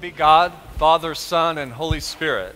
be God, Father, Son, and Holy Spirit.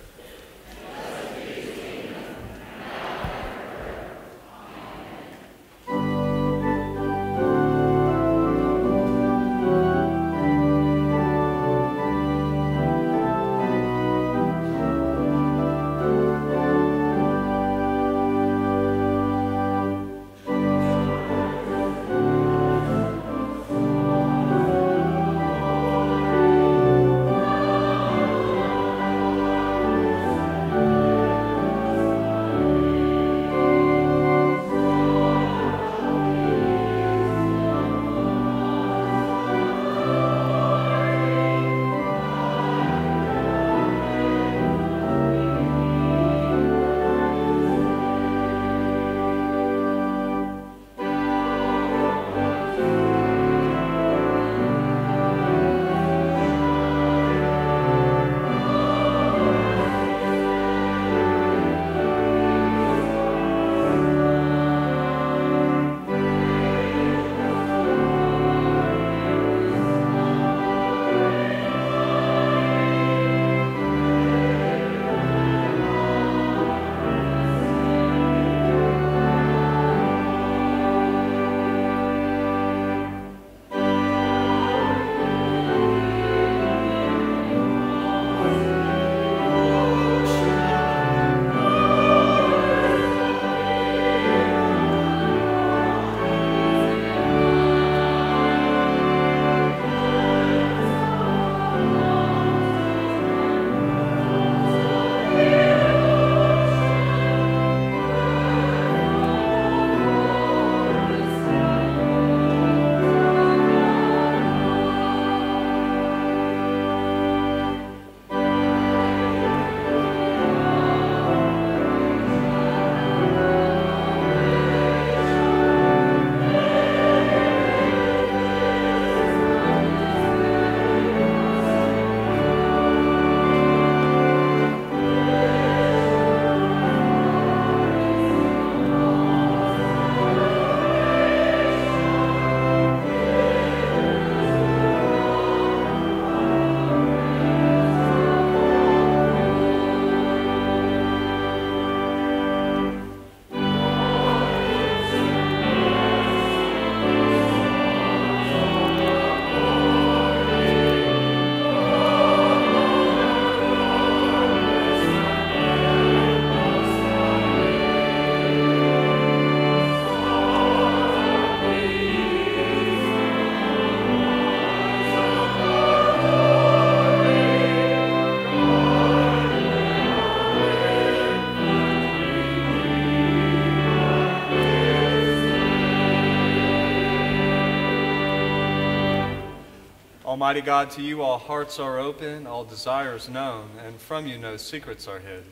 Almighty God, to you all hearts are open, all desires known, and from you no secrets are hid.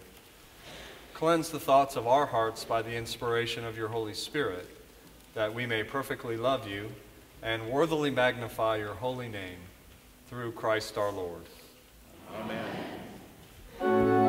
Cleanse the thoughts of our hearts by the inspiration of your Holy Spirit, that we may perfectly love you and worthily magnify your holy name through Christ our Lord. Amen. Amen.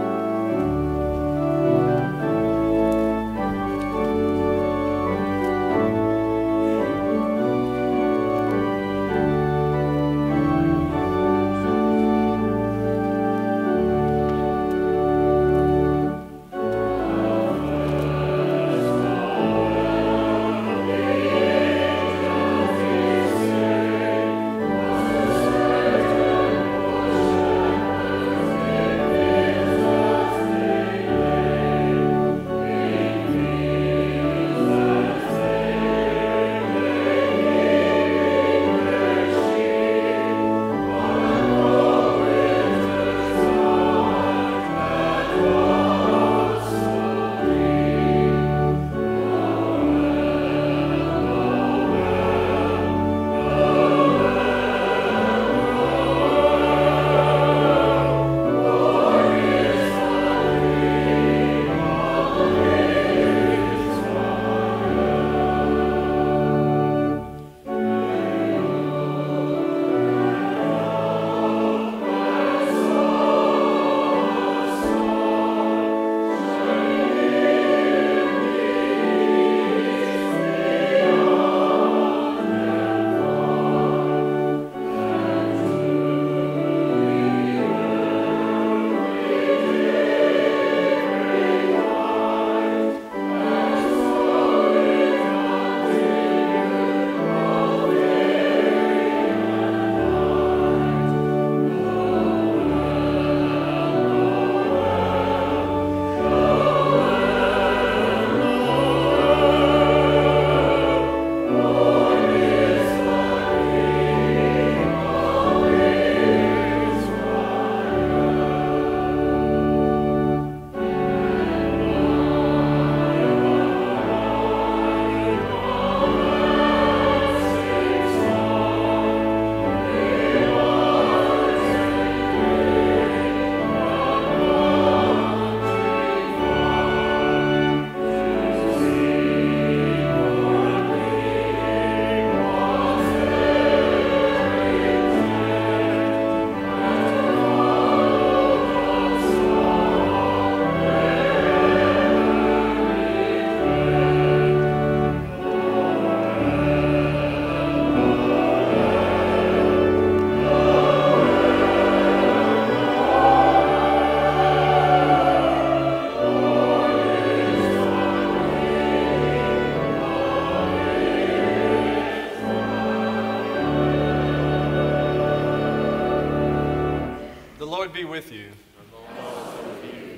Be with you.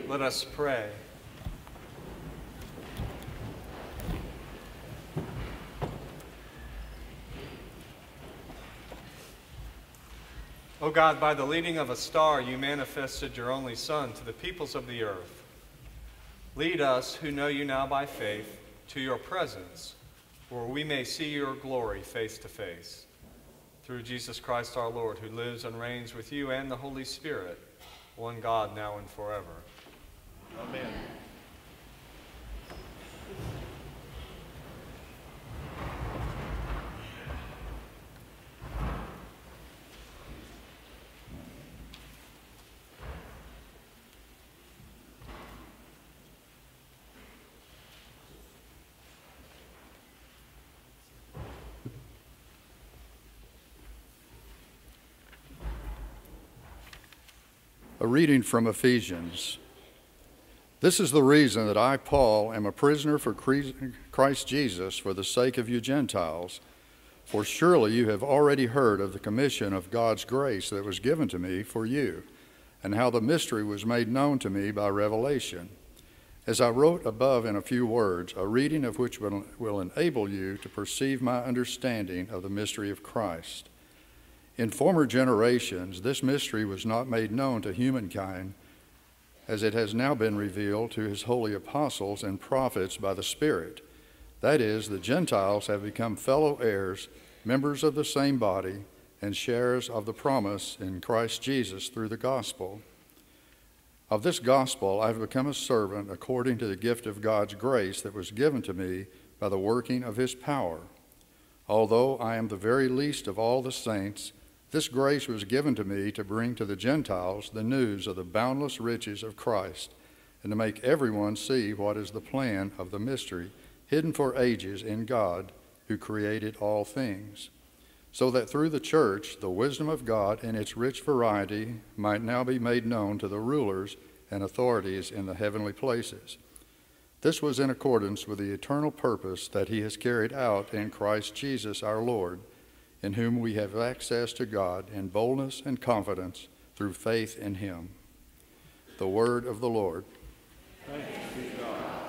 Let us pray. O God, by the leading of a star, you manifested your only Son to the peoples of the earth. Lead us, who know you now by faith, to your presence, where we may see your glory face to face. Through Jesus Christ our Lord, who lives and reigns with you and the Holy Spirit, one God, now and forever. Amen. A reading from Ephesians. This is the reason that I, Paul, am a prisoner for Christ Jesus for the sake of you Gentiles. For surely you have already heard of the commission of God's grace that was given to me for you, and how the mystery was made known to me by revelation. As I wrote above in a few words, a reading of which will, enable you to perceive my understanding of the mystery of Christ in former generations, this mystery was not made known to humankind, as it has now been revealed to his holy apostles and prophets by the Spirit. That is, the Gentiles have become fellow heirs, members of the same body, and sharers of the promise in Christ Jesus through the gospel. Of this gospel I have become a servant according to the gift of God's grace that was given to me by the working of his power. Although I am the very least of all the saints, this grace was given to me to bring to the Gentiles the news of the boundless riches of Christ, and to make everyone see what is the plan of the mystery hidden for ages in God who created all things, so that through the church the wisdom of God in its rich variety might now be made known to the rulers and authorities in the heavenly places. This was in accordance with the eternal purpose that he has carried out in Christ Jesus our Lord in whom we have access to God in boldness and confidence through faith in him. The word of the Lord. kings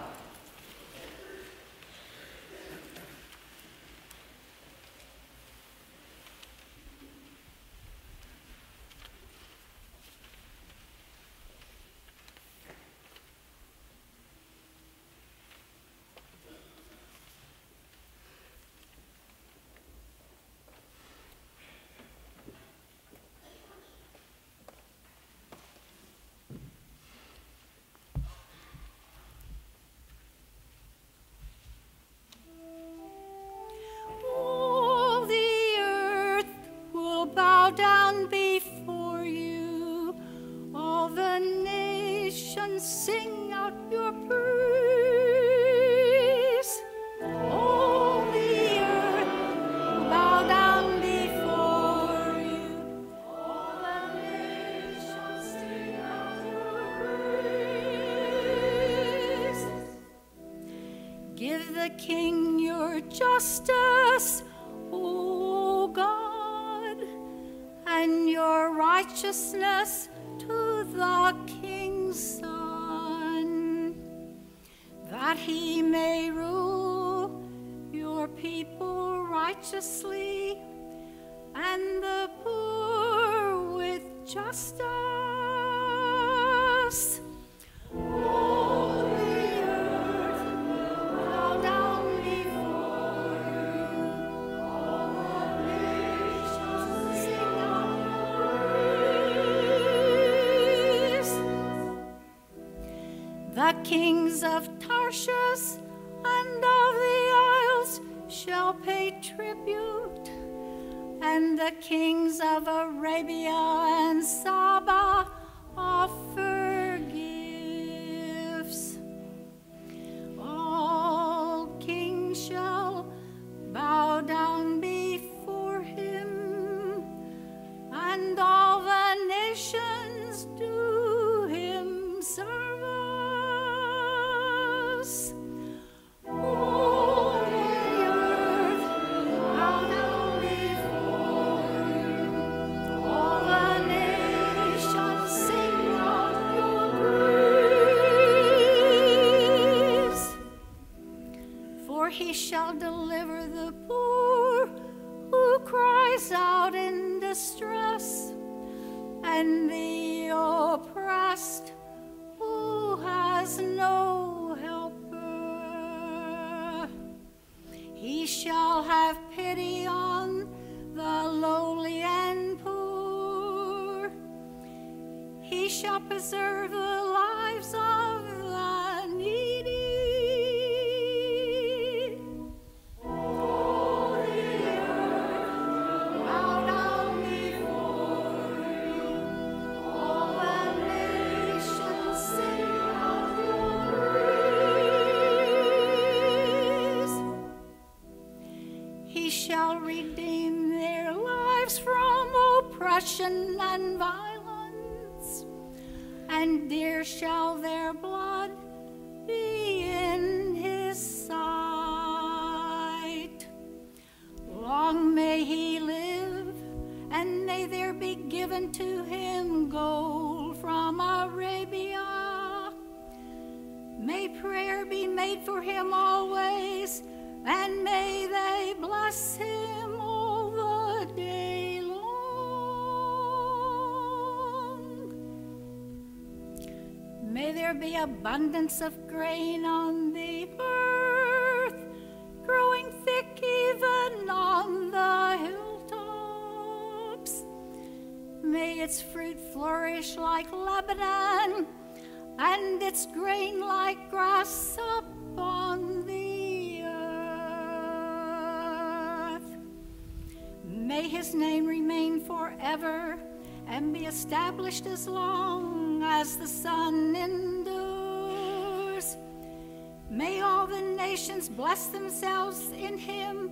deliver the poor abundance of grain on the earth, growing thick even on the hilltops. May its fruit flourish like Lebanon, and its grain like grass upon the earth. May his name remain forever and be established as long as the sun endures. May all the nations bless themselves in him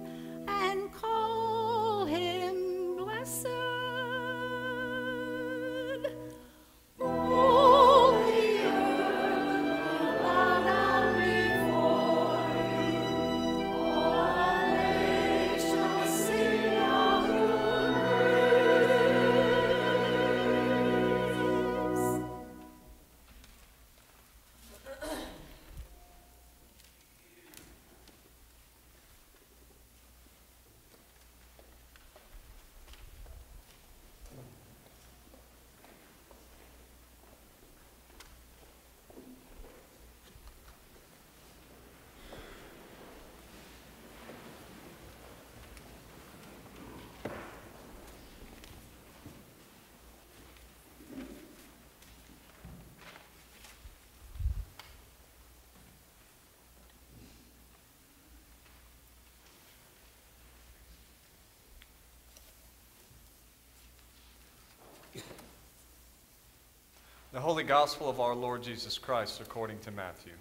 The Holy Gospel of our Lord Jesus Christ according to Matthew.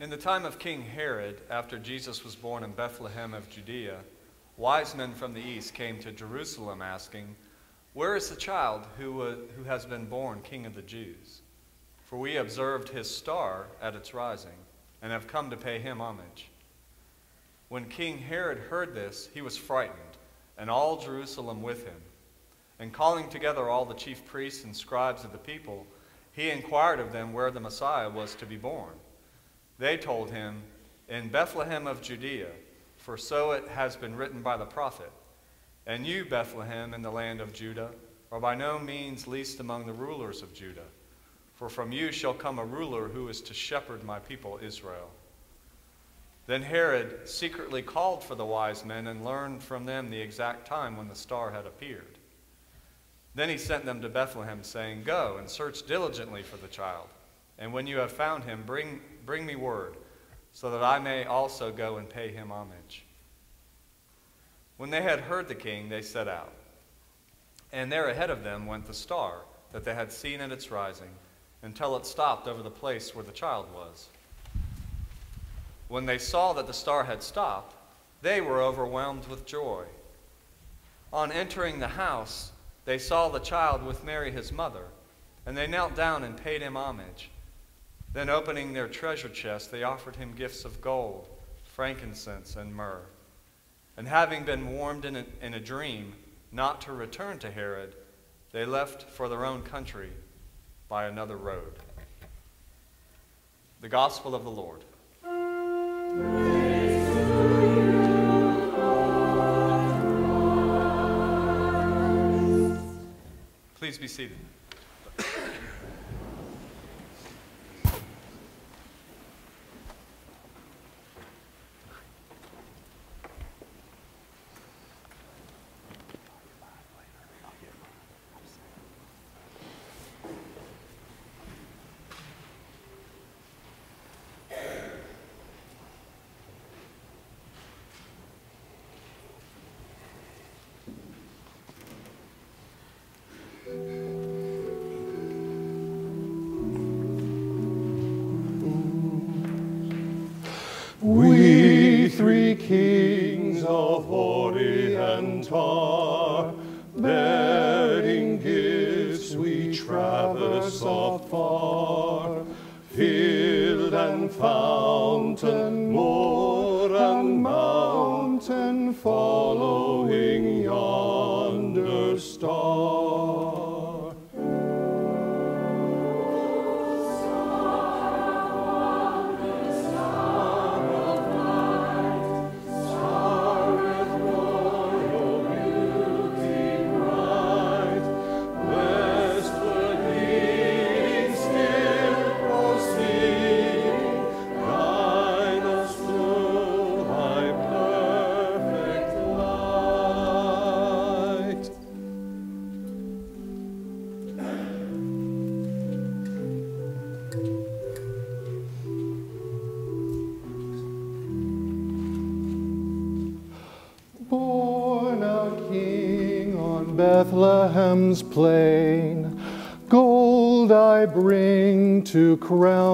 In the time of King Herod, after Jesus was born in Bethlehem of Judea, wise men from the east came to Jerusalem asking, Where is the child who, uh, who has been born King of the Jews? For we observed his star at its rising and have come to pay him homage. When King Herod heard this, he was frightened, and all Jerusalem with him. And calling together all the chief priests and scribes of the people, he inquired of them where the Messiah was to be born. They told him, In Bethlehem of Judea, for so it has been written by the prophet. And you, Bethlehem, in the land of Judah, are by no means least among the rulers of Judah, for from you shall come a ruler who is to shepherd my people Israel. Then Herod secretly called for the wise men and learned from them the exact time when the star had appeared. Then he sent them to Bethlehem, saying, Go and search diligently for the child, and when you have found him, bring, bring me word, so that I may also go and pay him homage. When they had heard the king, they set out. And there ahead of them went the star that they had seen at its rising, until it stopped over the place where the child was. When they saw that the star had stopped, they were overwhelmed with joy. On entering the house, they saw the child with Mary his mother, and they knelt down and paid him homage. Then, opening their treasure chest, they offered him gifts of gold, frankincense, and myrrh. And having been warned in a, in a dream not to return to Herod, they left for their own country by another road. The Gospel of the Lord. Please be seated. We corral.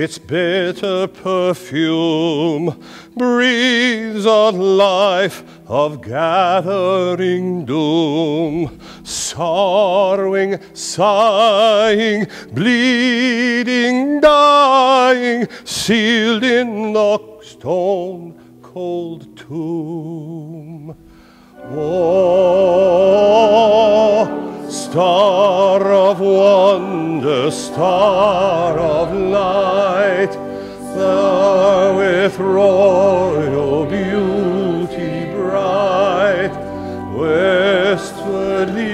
Its bitter perfume breathes on life of gathering doom. Sorrowing, sighing, bleeding, dying, sealed in the stone cold tomb. Oh, Star of wonder, star of light, thou with royal beauty bright, westwardly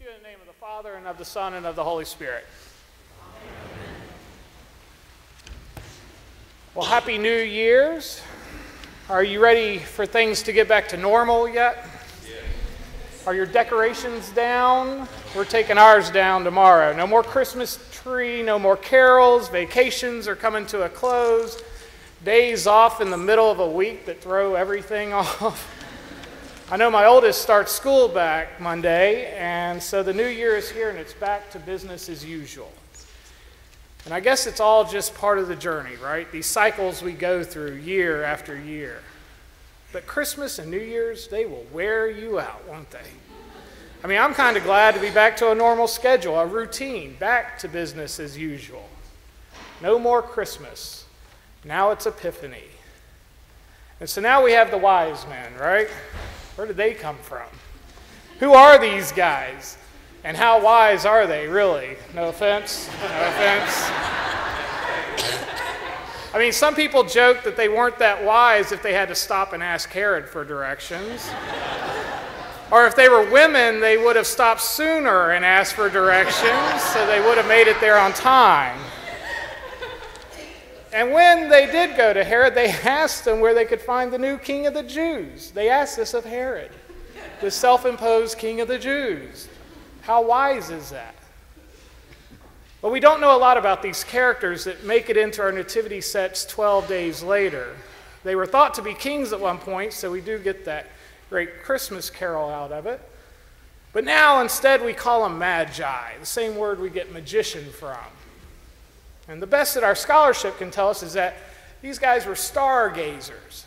you in the name of the Father, and of the Son, and of the Holy Spirit. Well, Happy New Year's. Are you ready for things to get back to normal yet? Are your decorations down? We're taking ours down tomorrow. No more Christmas tree, no more carols, vacations are coming to a close, days off in the middle of a week that throw everything off. I know my oldest starts school back Monday, and so the new year is here and it's back to business as usual. And I guess it's all just part of the journey, right? These cycles we go through year after year. But Christmas and New Year's, they will wear you out, won't they? I mean, I'm kind of glad to be back to a normal schedule, a routine, back to business as usual. No more Christmas. Now it's Epiphany. And so now we have the wise men, right? Where did they come from? Who are these guys? And how wise are they, really? No offense. No offense. I mean, some people joke that they weren't that wise if they had to stop and ask Herod for directions. or if they were women, they would have stopped sooner and asked for directions, so they would have made it there on time. And when they did go to Herod, they asked him where they could find the new king of the Jews. They asked this of Herod, the self imposed king of the Jews. How wise is that? But we don't know a lot about these characters that make it into our nativity sets 12 days later. They were thought to be kings at one point, so we do get that great Christmas carol out of it. But now instead we call them magi, the same word we get magician from. And the best that our scholarship can tell us is that these guys were stargazers.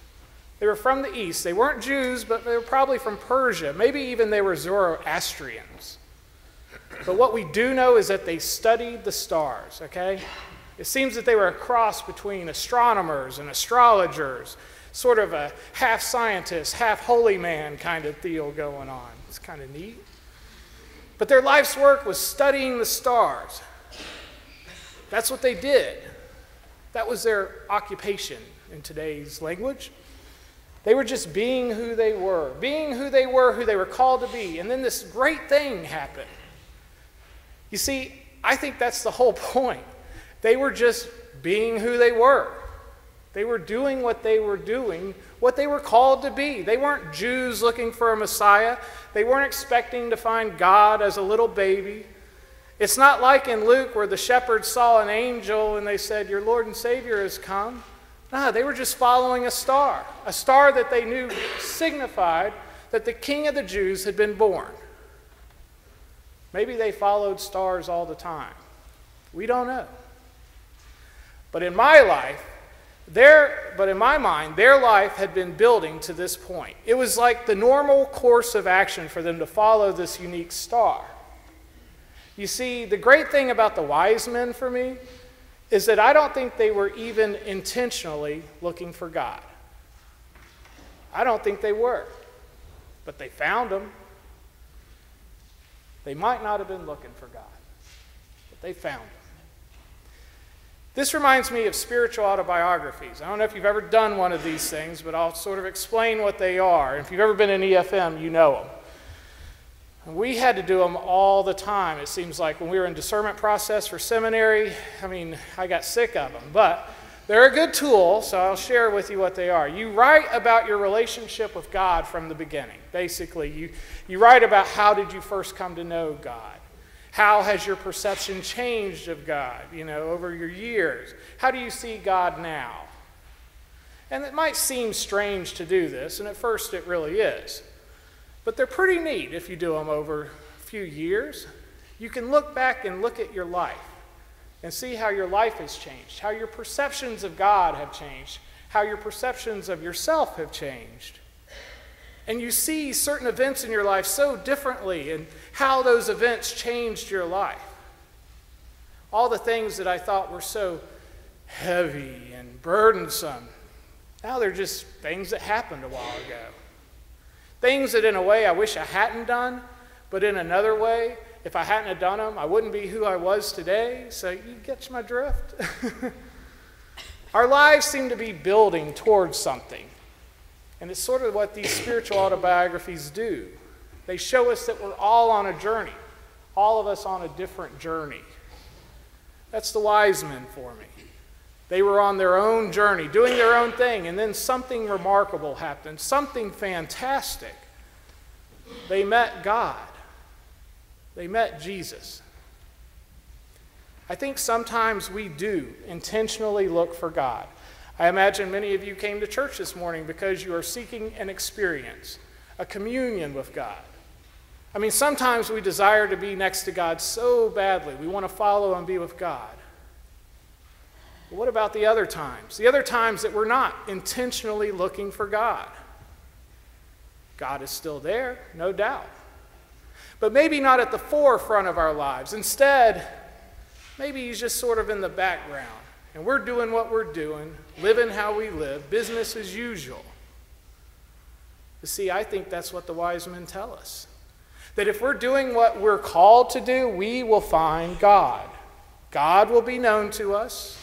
They were from the east. They weren't Jews, but they were probably from Persia. Maybe even they were Zoroastrians. But what we do know is that they studied the stars, okay? It seems that they were a cross between astronomers and astrologers, sort of a half scientist, half holy man kind of deal going on. It's kind of neat. But their life's work was studying the stars. That's what they did. That was their occupation in today's language. They were just being who they were, being who they were, who they were called to be. And then this great thing happened. You see, I think that's the whole point. They were just being who they were. They were doing what they were doing, what they were called to be. They weren't Jews looking for a Messiah. They weren't expecting to find God as a little baby. It's not like in Luke where the shepherds saw an angel and they said, Your Lord and Savior has come. No, they were just following a star, a star that they knew signified that the King of the Jews had been born. Maybe they followed stars all the time. We don't know. But in my life, their, but in my mind, their life had been building to this point. It was like the normal course of action for them to follow this unique star. You see, the great thing about the wise men for me is that I don't think they were even intentionally looking for God. I don't think they were. But they found him. They might not have been looking for God, but they found him. This reminds me of spiritual autobiographies. I don't know if you've ever done one of these things, but I'll sort of explain what they are. If you've ever been in EFM, you know them. We had to do them all the time. It seems like when we were in discernment process for seminary, I mean, I got sick of them. But they're a good tool, so I'll share with you what they are. You write about your relationship with God from the beginning. Basically, you, you write about how did you first come to know God? How has your perception changed of God, you know, over your years? How do you see God now? And it might seem strange to do this, and at first it really is. But they're pretty neat if you do them over a few years. You can look back and look at your life and see how your life has changed, how your perceptions of God have changed, how your perceptions of yourself have changed. And you see certain events in your life so differently and how those events changed your life. All the things that I thought were so heavy and burdensome, now they're just things that happened a while ago. Things that, in a way, I wish I hadn't done, but in another way, if I hadn't have done them, I wouldn't be who I was today. So you get my drift. Our lives seem to be building towards something. And it's sort of what these spiritual autobiographies do. They show us that we're all on a journey. all of us on a different journey. That's the wise men for me. They were on their own journey, doing their own thing, and then something remarkable happened, something fantastic. They met God, they met Jesus. I think sometimes we do intentionally look for God. I imagine many of you came to church this morning because you are seeking an experience, a communion with God. I mean, sometimes we desire to be next to God so badly. We want to follow and be with God. What about the other times? The other times that we're not intentionally looking for God. God is still there, no doubt. But maybe not at the forefront of our lives. Instead, maybe He's just sort of in the background. And we're doing what we're doing, living how we live, business as usual. You see, I think that's what the wise men tell us. That if we're doing what we're called to do, we will find God. God will be known to us.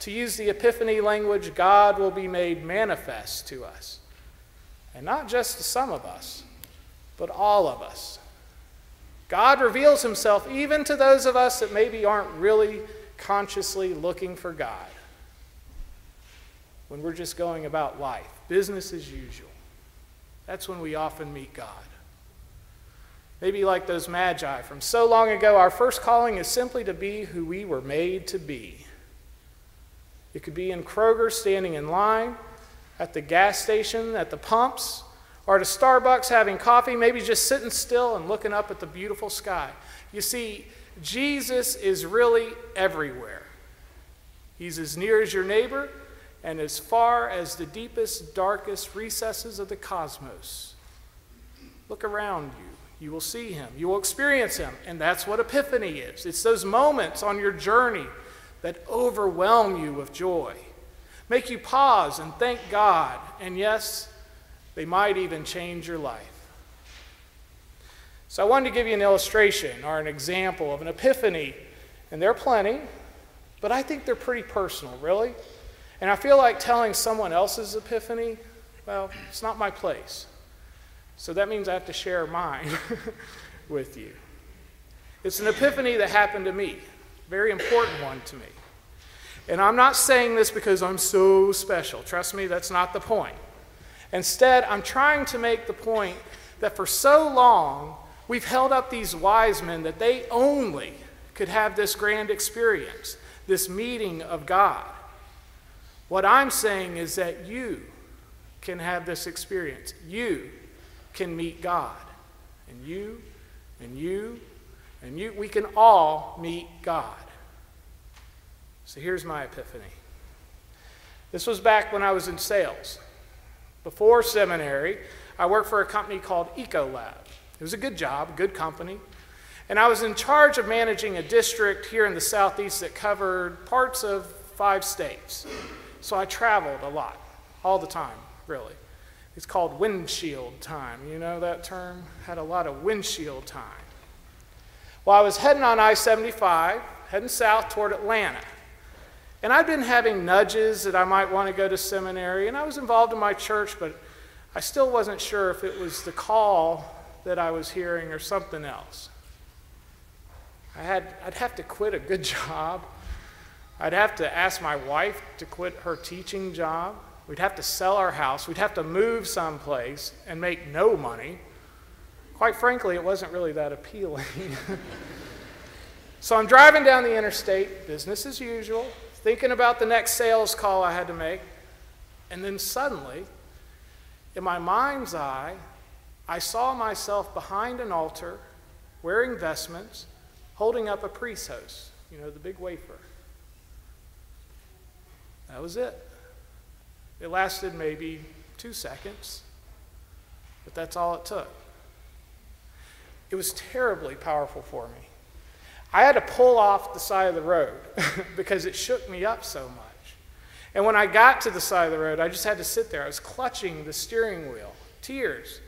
To use the Epiphany language, God will be made manifest to us. And not just to some of us, but all of us. God reveals himself even to those of us that maybe aren't really consciously looking for God. When we're just going about life, business as usual. That's when we often meet God. Maybe like those magi from so long ago, our first calling is simply to be who we were made to be. It could be in Kroger standing in line, at the gas station, at the pumps, or at a Starbucks having coffee, maybe just sitting still and looking up at the beautiful sky. You see, Jesus is really everywhere. He's as near as your neighbor and as far as the deepest, darkest recesses of the cosmos. Look around you. You will see him. You will experience him. And that's what Epiphany is it's those moments on your journey that overwhelm you with joy, make you pause and thank God. And yes, they might even change your life. So I wanted to give you an illustration or an example of an epiphany, and there are plenty, but I think they're pretty personal, really. And I feel like telling someone else's epiphany, well, it's not my place. So that means I have to share mine with you. It's an epiphany that happened to me, very important one to me. And I'm not saying this because I'm so special. Trust me, that's not the point. Instead, I'm trying to make the point that for so long, We've held up these wise men that they only could have this grand experience, this meeting of God. What I'm saying is that you can have this experience. You can meet God. And you, and you, and you, we can all meet God. So here's my epiphany. This was back when I was in sales. Before seminary, I worked for a company called Ecolab. It was a good job, good company. And I was in charge of managing a district here in the southeast that covered parts of five states. So I traveled a lot, all the time, really. It's called windshield time. You know that term? Had a lot of windshield time. Well, I was heading on I 75, heading south toward Atlanta. And I'd been having nudges that I might want to go to seminary, and I was involved in my church, but I still wasn't sure if it was the call that I was hearing or something else. I had, I'd have to quit a good job. I'd have to ask my wife to quit her teaching job. We'd have to sell our house. We'd have to move someplace and make no money. Quite frankly, it wasn't really that appealing. so I'm driving down the interstate, business as usual, thinking about the next sales call I had to make. And then suddenly, in my mind's eye, I saw myself behind an altar, wearing vestments, holding up a priest's host, you know, the big wafer. That was it. It lasted maybe two seconds, but that's all it took. It was terribly powerful for me. I had to pull off the side of the road because it shook me up so much. And when I got to the side of the road, I just had to sit there. I was clutching the steering wheel, tears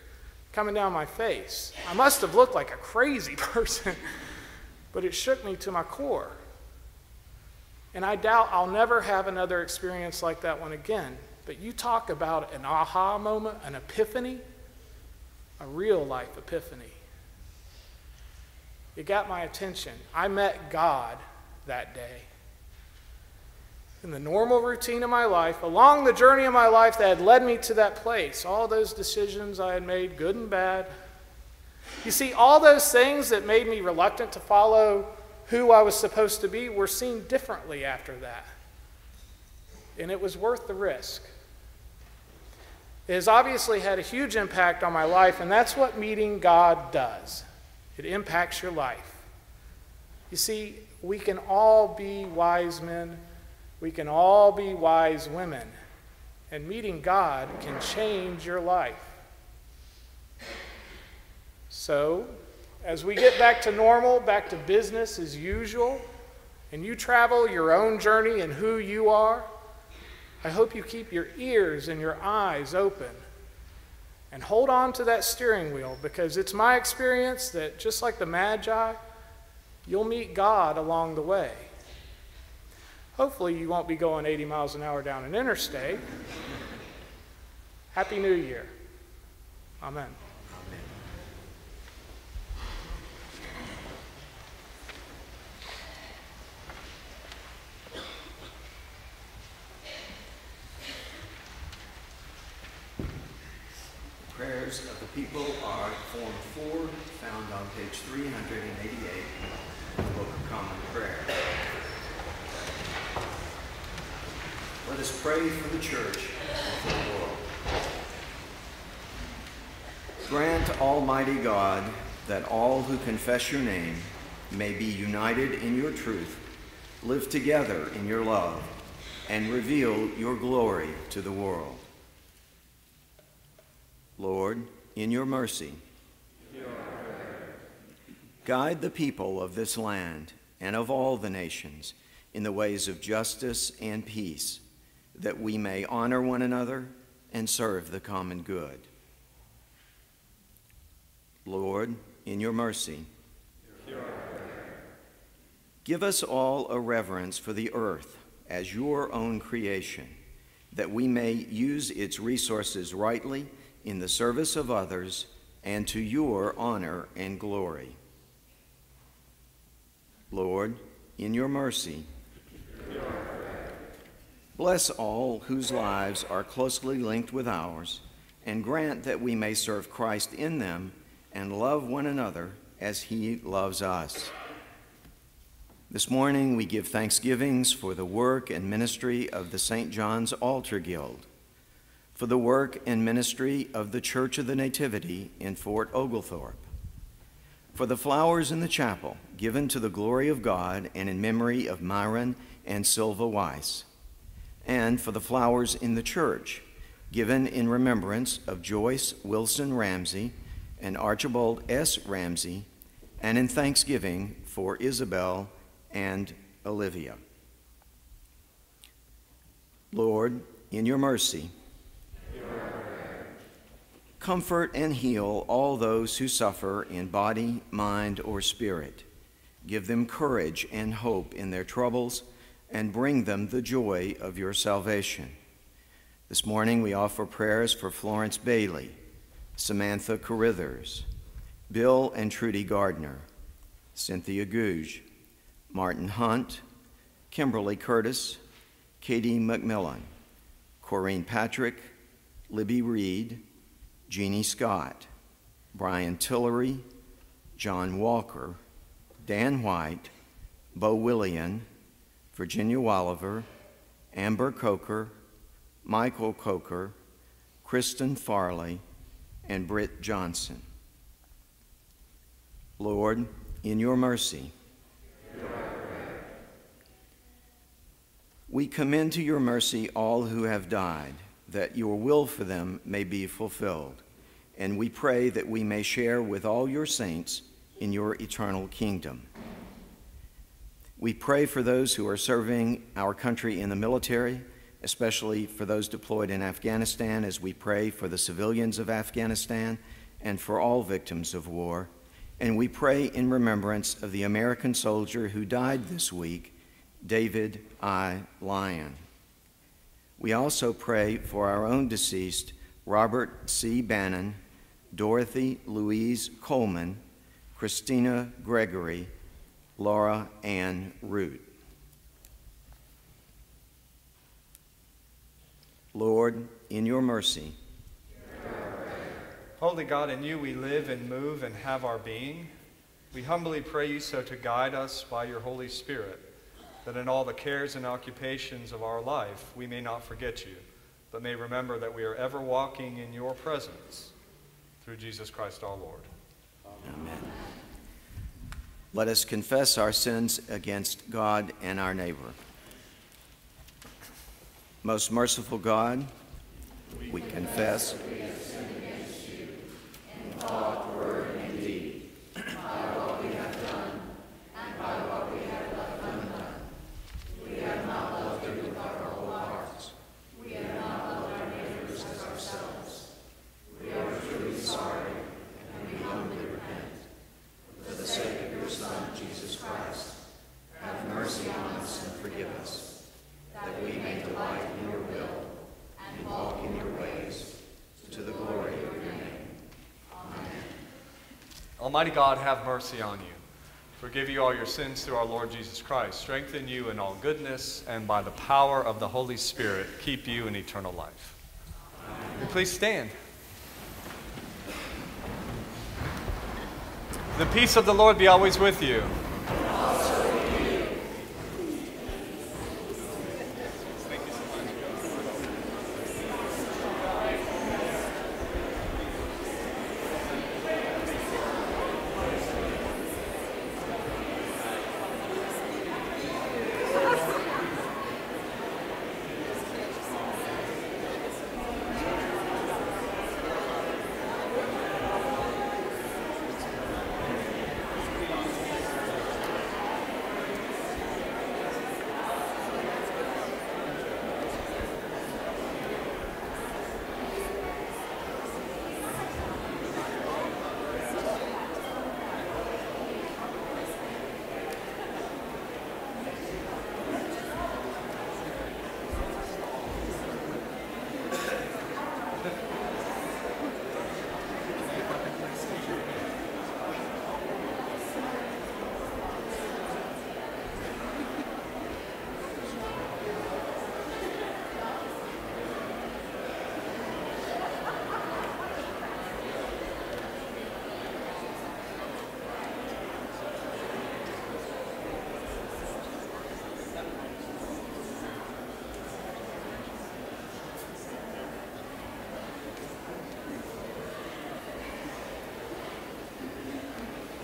coming down my face. I must have looked like a crazy person, but it shook me to my core. And I doubt I'll never have another experience like that one again. But you talk about an aha moment, an epiphany, a real life epiphany. It got my attention. I met God that day. In the normal routine of my life, along the journey of my life that had led me to that place, all those decisions I had made, good and bad. You see, all those things that made me reluctant to follow who I was supposed to be were seen differently after that. And it was worth the risk. It has obviously had a huge impact on my life, and that's what meeting God does. It impacts your life. You see, we can all be wise men, we can all be wise women, and meeting God can change your life. So, as we get back to normal, back to business as usual, and you travel your own journey and who you are, I hope you keep your ears and your eyes open and hold on to that steering wheel because it's my experience that just like the Magi, you'll meet God along the way. Hopefully, you won't be going 80 miles an hour down an interstate. Happy New Year. Amen. Prayers of the people are Form 4, found on page 388 of the Book of Common Prayer. Let us pray for the church and for the world. Grant, Almighty God, that all who confess your name may be united in your truth, live together in your love, and reveal your glory to the world. Lord, in your mercy, guide the people of this land and of all the nations in the ways of justice and peace, that we may honor one another and serve the common good. Lord, in your mercy, give us all a reverence for the earth as your own creation, that we may use its resources rightly in the service of others and to your honor and glory. Lord, in your mercy, bless all whose lives are closely linked with ours, and grant that we may serve Christ in them and love one another as he loves us. This morning we give thanksgivings for the work and ministry of the St. John's Altar Guild for the work and ministry of the Church of the Nativity in Fort Oglethorpe, for the flowers in the chapel given to the glory of God and in memory of Myron and Silva Weiss, and for the flowers in the church given in remembrance of Joyce Wilson Ramsey and Archibald S. Ramsey, and in thanksgiving for Isabel and Olivia. Lord, in your mercy, Comfort and heal all those who suffer in body, mind, or spirit. Give them courage and hope in their troubles, and bring them the joy of your salvation. This morning we offer prayers for Florence Bailey, Samantha Carithers, Bill and Trudy Gardner, Cynthia Gouge, Martin Hunt, Kimberly Curtis, Katie McMillan, Corrine Patrick, Libby Reed, Jeannie Scott, Brian Tillery, John Walker, Dan White, Bo Willian, Virginia Walliver, Amber Coker, Michael Coker, Kristen Farley, and Britt Johnson. Lord, in your mercy, we commend to your mercy all who have died that your will for them may be fulfilled. And we pray that we may share with all your saints in your eternal kingdom. We pray for those who are serving our country in the military, especially for those deployed in Afghanistan, as we pray for the civilians of Afghanistan and for all victims of war. And we pray in remembrance of the American soldier who died this week, David I. Lyon. We also pray for our own deceased, Robert C. Bannon, Dorothy Louise Coleman, Christina Gregory, Laura Ann Root. Lord, in your mercy, Holy God, in you we live and move and have our being. We humbly pray you so to guide us by your Holy Spirit, that in all the cares and occupations of our life we may not forget you, but may remember that we are ever walking in your presence. Through Jesus Christ our Lord. Amen. Let us confess our sins against God and our neighbor. Most merciful God, we confess Almighty God, have mercy on you. Forgive you all your sins through our Lord Jesus Christ. Strengthen you in all goodness, and by the power of the Holy Spirit, keep you in eternal life. please stand. The peace of the Lord be always with you.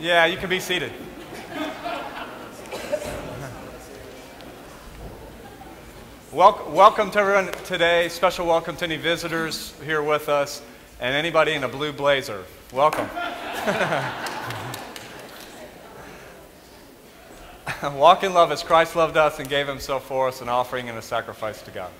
Yeah, you can be seated. welcome, welcome to everyone today. Special welcome to any visitors here with us and anybody in a blue blazer. Welcome. Walk in love as Christ loved us and gave himself for us, an offering and a sacrifice to God.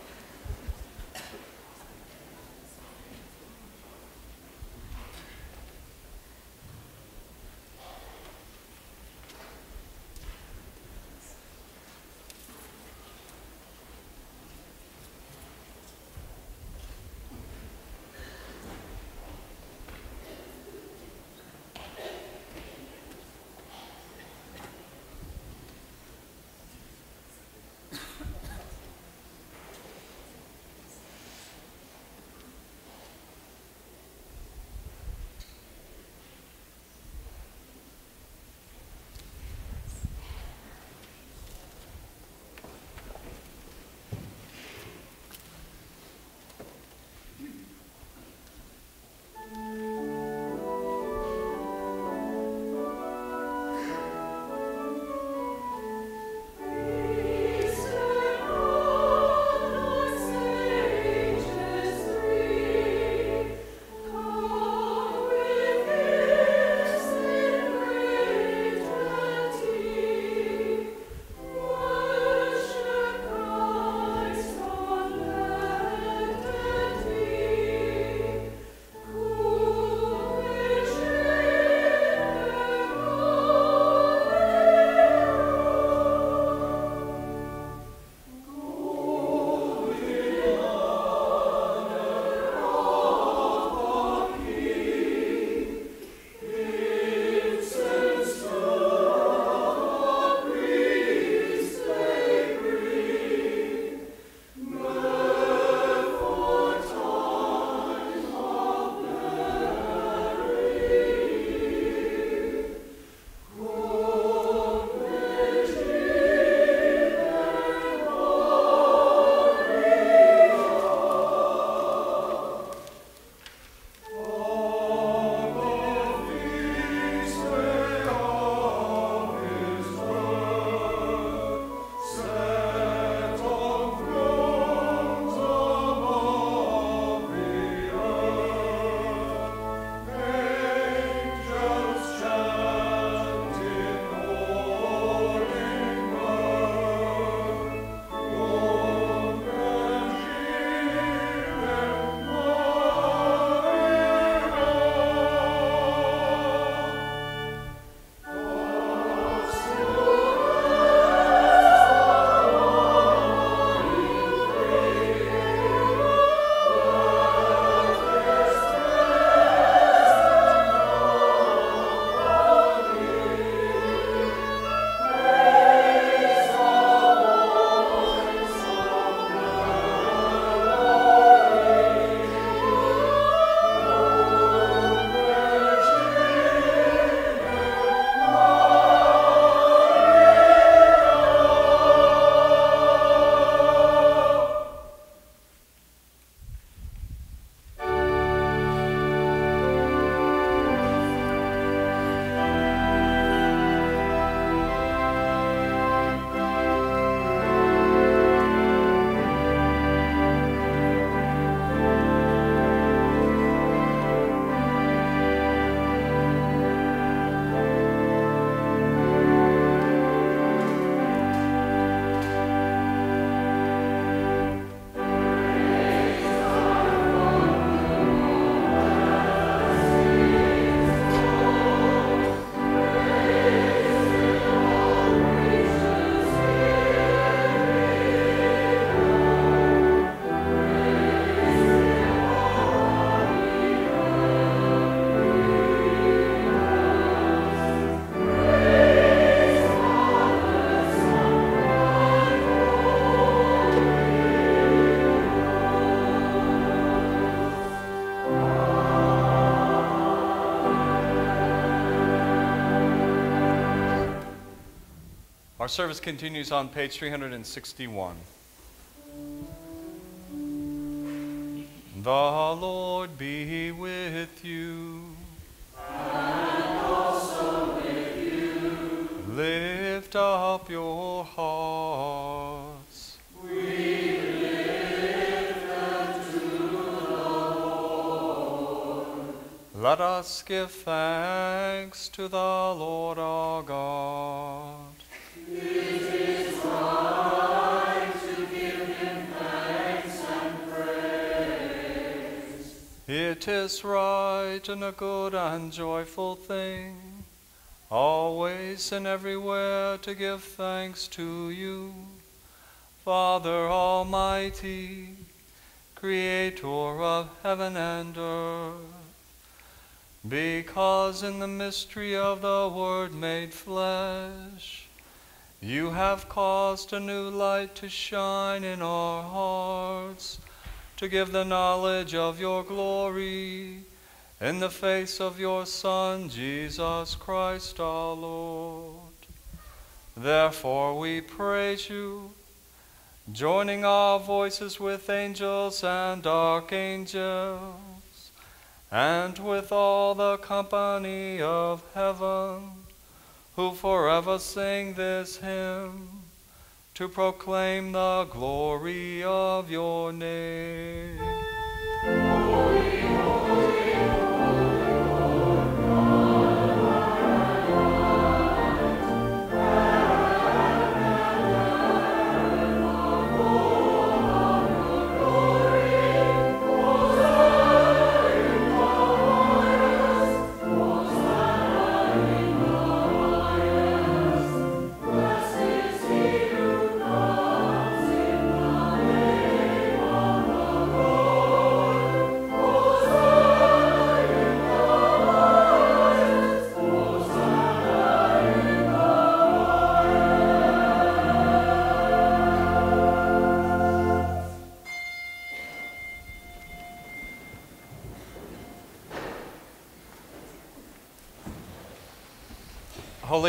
Our service continues on page 361. The Lord be with you. And also with you. Lift up your hearts. We lift them to the Lord. Let us give thanks to the Lord our God. It is right and a good and joyful thing, always and everywhere to give thanks to you, Father Almighty, Creator of heaven and earth, because in the mystery of the Word made flesh, you have caused a new light to shine in our hearts, to give the knowledge of your glory in the face of your Son, Jesus Christ our Lord. Therefore we praise you, joining our voices with angels and archangels, and with all the company of heaven who forever sing this hymn to proclaim the glory of your name. Holy,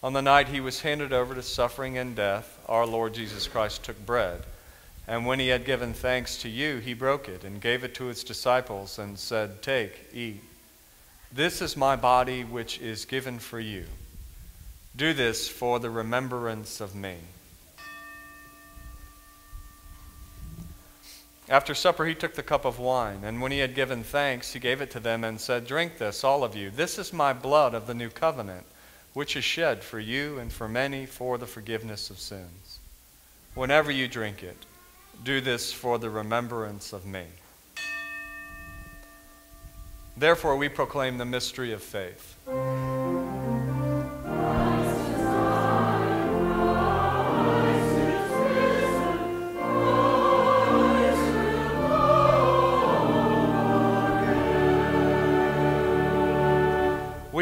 On the night he was handed over to suffering and death, our Lord Jesus Christ took bread. And when he had given thanks to you, he broke it and gave it to his disciples and said, Take, eat. This is my body which is given for you. Do this for the remembrance of me. After supper, he took the cup of wine, and when he had given thanks, he gave it to them and said, Drink this, all of you. This is my blood of the new covenant which is shed for you and for many for the forgiveness of sins. Whenever you drink it, do this for the remembrance of me. Therefore, we proclaim the mystery of faith.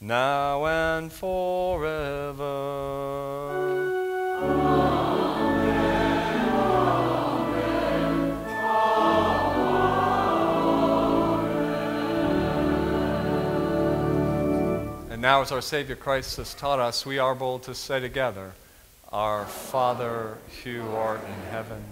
now and forever. Amen, amen, amen. And now, as our Savior Christ has taught us, we are bold to say together, Our Father, who art in heaven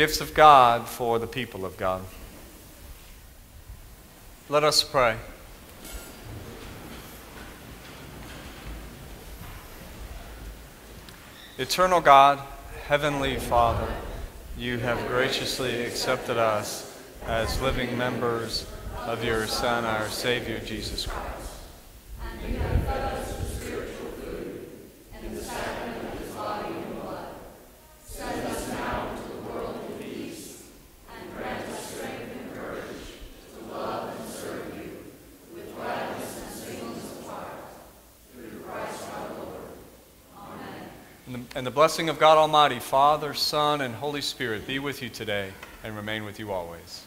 gifts of God for the people of God. Let us pray. Eternal God, Heavenly Father, you have graciously accepted us as living members of your Son, our Savior, Jesus Christ. And the, blessing of God Almighty, Father, Son, and Holy Spirit be with you today and remain with you always.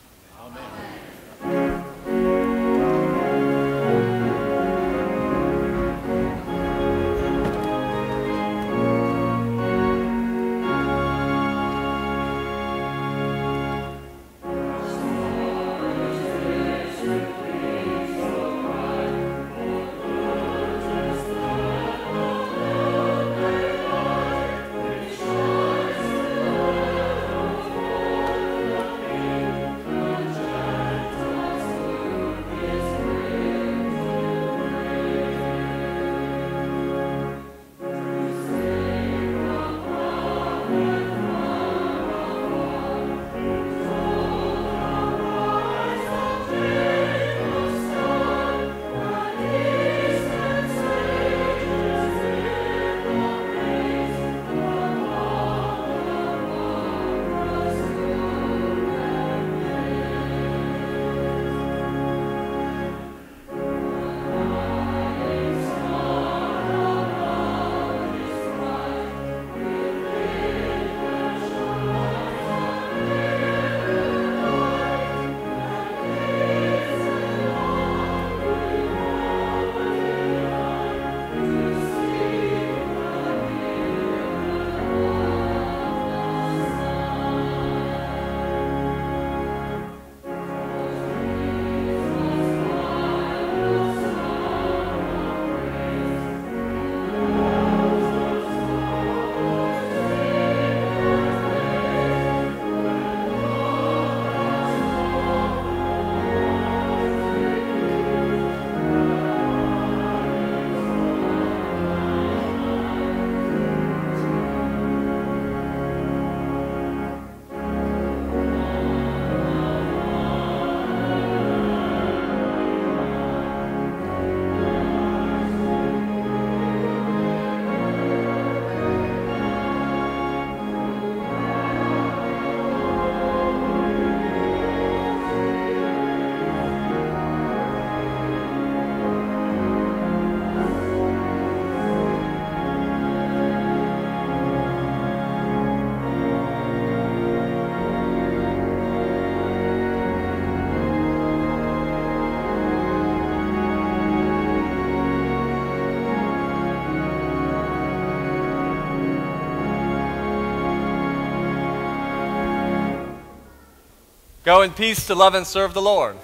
Go in peace to love and serve the Lord.